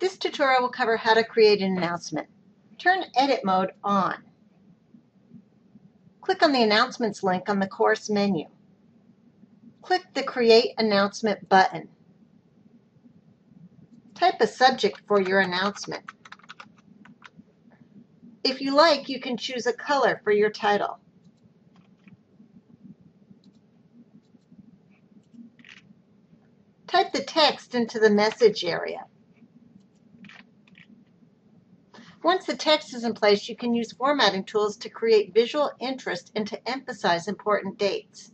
This tutorial will cover how to create an announcement. Turn edit mode on. Click on the announcements link on the course menu. Click the create announcement button. Type a subject for your announcement. If you like, you can choose a color for your title. Type the text into the message area. Once the text is in place, you can use formatting tools to create visual interest and to emphasize important dates.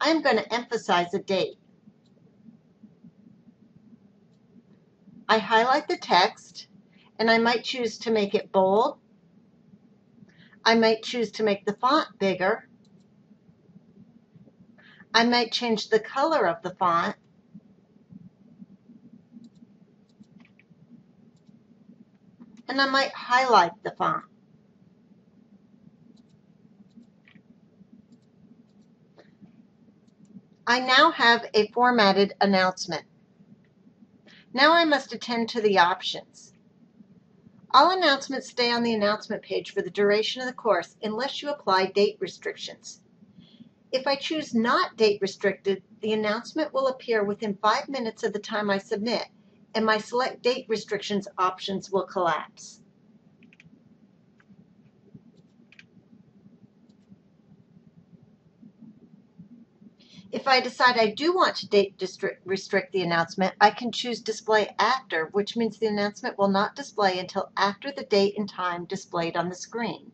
I'm going to emphasize a date. I highlight the text and I might choose to make it bold. I might choose to make the font bigger. I might change the color of the font. And I might highlight the font. I now have a formatted announcement. Now I must attend to the options. All announcements stay on the announcement page for the duration of the course unless you apply date restrictions. If I choose not date restricted, the announcement will appear within five minutes of the time I submit and my select date restrictions options will collapse. If I decide I do want to date restrict the announcement, I can choose display after, which means the announcement will not display until after the date and time displayed on the screen.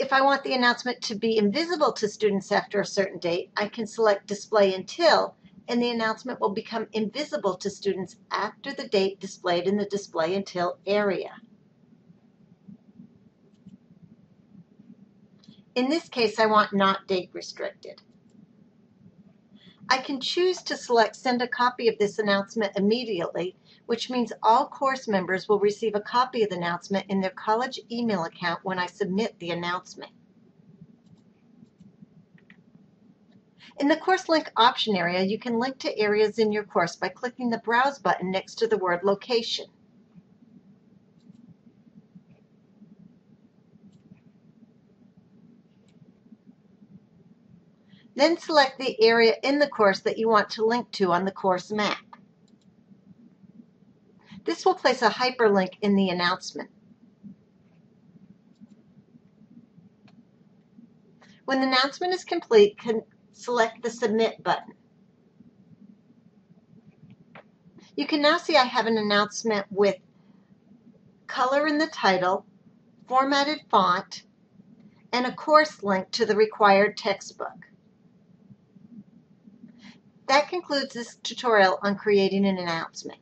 If I want the announcement to be invisible to students after a certain date, I can select Display Until, and the announcement will become invisible to students after the date displayed in the Display Until area. In this case, I want not date restricted. I can choose to select Send a copy of this announcement immediately, which means all course members will receive a copy of the announcement in their college email account when I submit the announcement. In the Course Link option area, you can link to areas in your course by clicking the Browse button next to the word Location. Then select the area in the course that you want to link to on the course map. This will place a hyperlink in the announcement. When the announcement is complete, select the Submit button. You can now see I have an announcement with color in the title, formatted font, and a course link to the required textbook. That concludes this tutorial on creating an announcement.